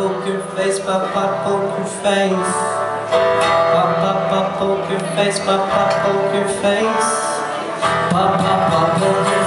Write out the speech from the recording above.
poker face, pop pop poker face. Pop pop pop poker face, pop pop poker face. Pop pop poker face.